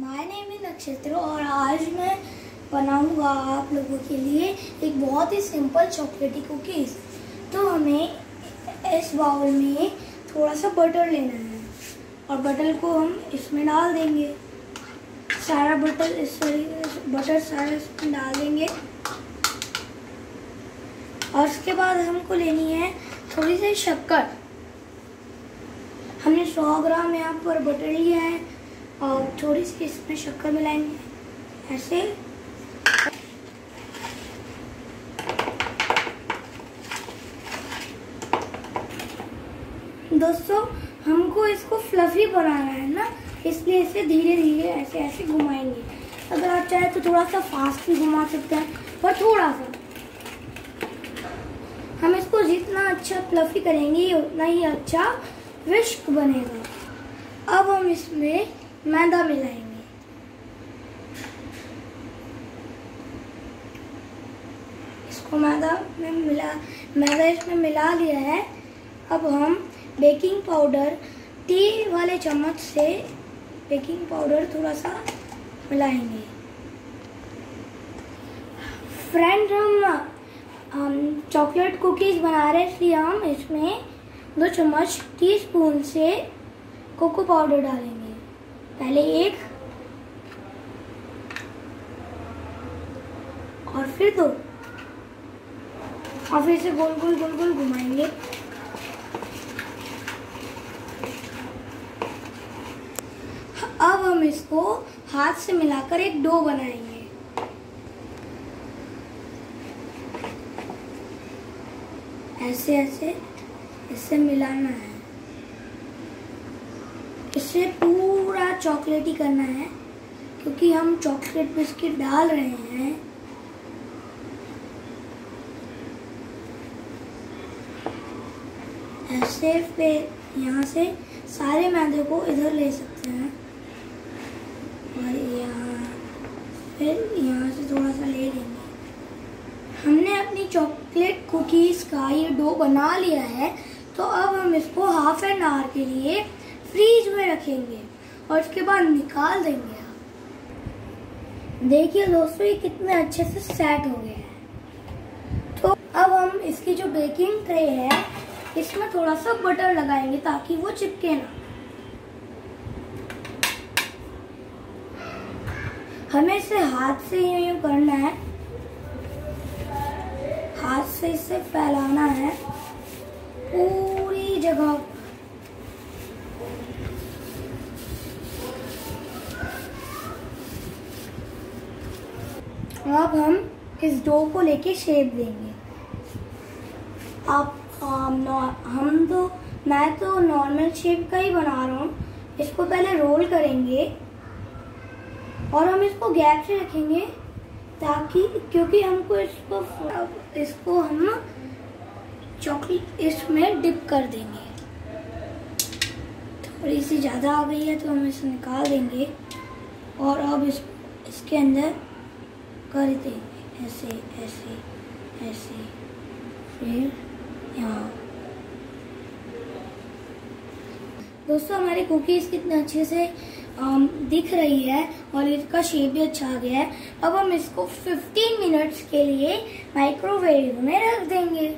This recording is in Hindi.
माय नेम इज़ नक्षत्र और आज मैं बनाऊँगा आप लोगों के लिए एक बहुत ही सिंपल चॉकलेटी कुकीज़ तो हमें इस बाउल में थोड़ा सा बटर लेना है और बटर को हम इसमें डाल देंगे। सारा बटर इस बटर सारा इसमें डाल देंगे। और उसके बाद हमको लेनी है थोड़ी सी शक्कर। हमने 100 ग्राम यहाँ पर बटर लिया है। थोड़ी सी इसमें शक्कर मिलाएँगे। ऐसे। दोस्तों, हमको इसको फ्लफी बनाना है ना, इसलिए इसे धीरे धीरे ऐसे ऐसे घुमाएँगे। अगर आप चाहें तो थोड़ा सा फास्ट भी घुमा सकते हैं, पर थोड़ा सा हम इसको जितना अच्छा फ्लफी करेंगे, उतना ही अच्छा विस्क बनेगा। अब हम इसमें मैदा मिलाएँगे इसको मैदा में मिला, मैदा इसमें मिला लिया है। अब हम बेकिंग पाउडर टी वाले चम्मच से बेकिंग पाउडर थोड़ा सा मिलाएँगे। फ्रेंड हम चॉकलेट कुकीज़ बना रहे इसलिए हम इसमें दो चम्मच टी स्पून से कोको पाउडर डालेंगे। पहले एक और फिर दो। और फिर से गोल गोल गोल गोल घुमाएँगे। अब हम इसको हाथ से मिलाकर एक डो बनाएँगे। ऐसे ऐसे इससे मिलाना है। इसे पूरा चॉकलेटी करना है, क्योंकि हम चॉकलेट बिस्किट डाल रहे हैं। ऐसे फिर यहाँ से सारे मैदे को इधर ले सकते हैं। और यहाँ फिर यहाँ से थोड़ा सा ले लेंगे। हमने अपनी चॉकलेट कुकीज़ का ये डो बना लिया है तो अब हम इसको हाफ़ एन आवर के लिए फ्रीज में रखेंगे और उसके बाद निकाल देंगे देखिए दोस्तों, ये कितने अच्छे से सेट हो गया है। तो अब हम इसकी जो बेकिंग ट्रे है, इसमें थोड़ा सा बटर लगाएँगे ताकि वो चिपके ना। हमें इसे हाथ से यूँ करना है। हाथ से इसे फैलाना है। पूरी जगह अब हम इस डो को लेके शेप देंगे। आप हम हम तो मैं तो नॉर्मल शेप का ही बना रहा हूँ। इसको पहले रोल करेंगे और हम इसको गैप से रखेंगे ताकि, क्योंकि हमको इसको इसको हम चॉकलेट इसमें डिप कर देंगे। थोड़ी सी ज़्यादा आ गई है तो हम इसे निकाल देंगे और अब इस, इसके अंदर कर ऐसे ऐसे ऐसे। फिर यहाँ। दोस्तों, हमारी कुकीज़ कितने अच्छे से दिख रही है और इसका शेप भी अच्छा आ गया है। अब हम इसको 15 मिनट्स के लिए माइक्रोवेव में रख देंगे।